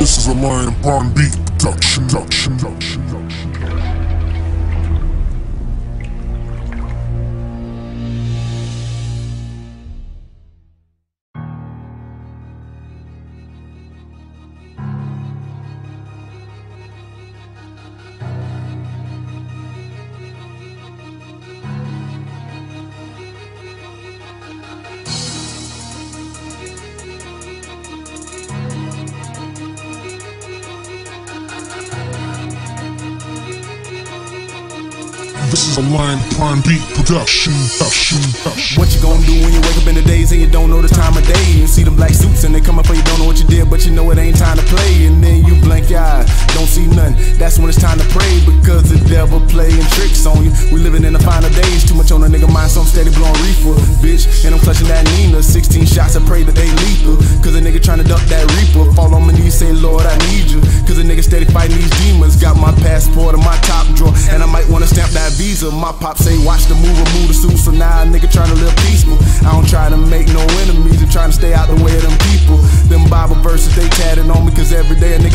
This is a Lion Bond Beat production, This is a Lion Prime Beat production. What you gonna do when you wake up in the days and you don't know the time of day? You see them black suits and they come up and you don't know what you did, but you know it ain't time to play. And then you see nothing. That's when it's time to pray because the devil playing tricks on you. We living in the final days, too much on a nigga mind, so I'm steady blowing reefer, bitch. And I'm clutching that Nina, 16 shots, I pray that they lethal. Cause a nigga trying to duck that reaper, fall on my knees, say Lord I need you. Cause a nigga steady fighting these demons. Got my passport in my top drawer, and I might wanna stamp that visa. My pop say watch the move, move the suit, so now a nigga trying to live peaceful. I don't try to make no enemies, I'm trying to stay out the way of them people. Them Bible verses they tatted on me, cause every day a nigga.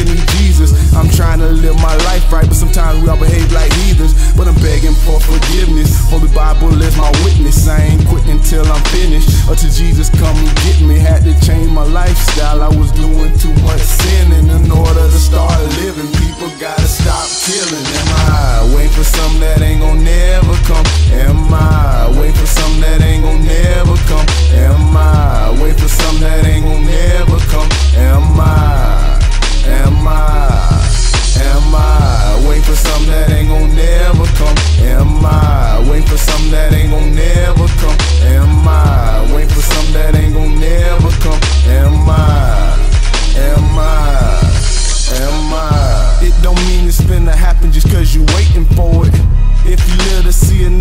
I'm trying to live my life right, but sometimes we all behave like heathens. But I'm begging for forgiveness. Holy Bible is my witness. I ain't quitting till I'm finished. Until Jesus come and get me. Had to change my lifestyle. I was doing too much sinning in order to start living. People gotta stop killing. Am I waiting for something that ain't gonna never come? Am I waiting for something that ain't gonna never come? Am I waiting for something?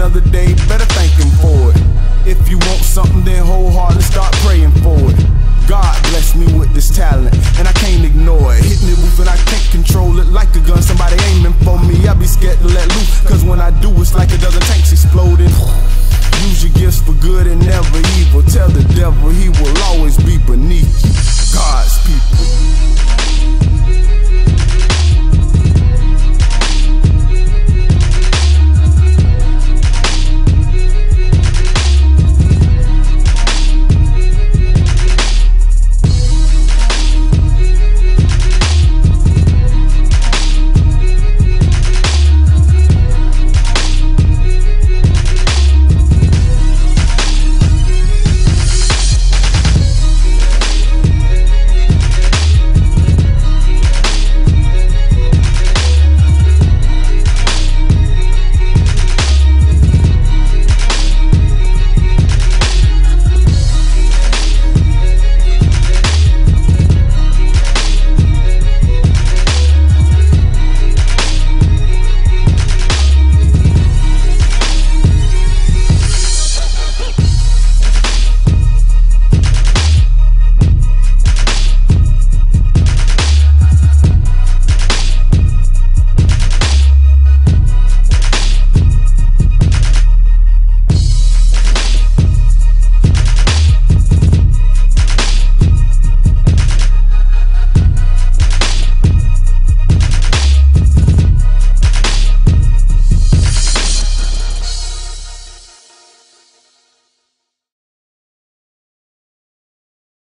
another day, better thank him for it. If you want something, then wholeheartedly start praying for it. God bless me